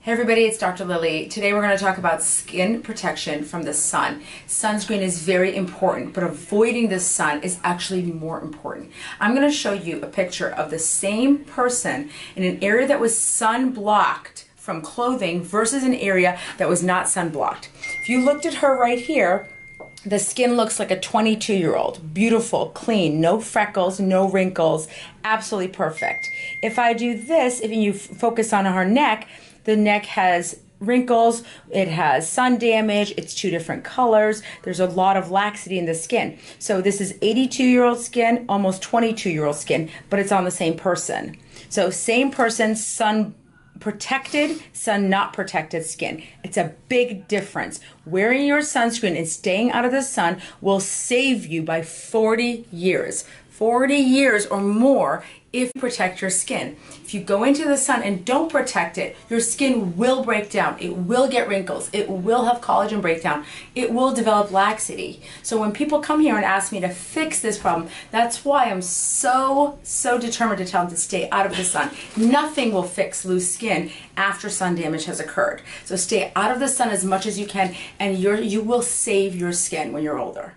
Hey everybody, it's Dr. Lily. Today we're going to talk about skin protection from the sun. Sunscreen is very important, but avoiding the sun is actually more important. I'm going to show you a picture of the same person in an area that was sun blocked from clothing versus an area that was not sun blocked. If you looked at her right here, the skin looks like a 22 year old. Beautiful, clean, no freckles, no wrinkles, absolutely perfect. If I do this, if you focus on her neck, the neck has wrinkles, it has sun damage, it's two different colors. There's a lot of laxity in the skin. So this is 82 year old skin, almost 22 year old skin, but it's on the same person. So same person, sun protected, sun not protected skin. It's a big difference. Wearing your sunscreen and staying out of the sun will save you by 40 years. 40 years or more if you protect your skin. If you go into the sun and don't protect it, your skin will break down. It will get wrinkles. It will have collagen breakdown. It will develop laxity. So when people come here and ask me to fix this problem, that's why I'm so, so determined to tell them to stay out of the sun. Nothing will fix loose skin after sun damage has occurred. So stay out of the sun as much as you can and you're, you will save your skin when you're older.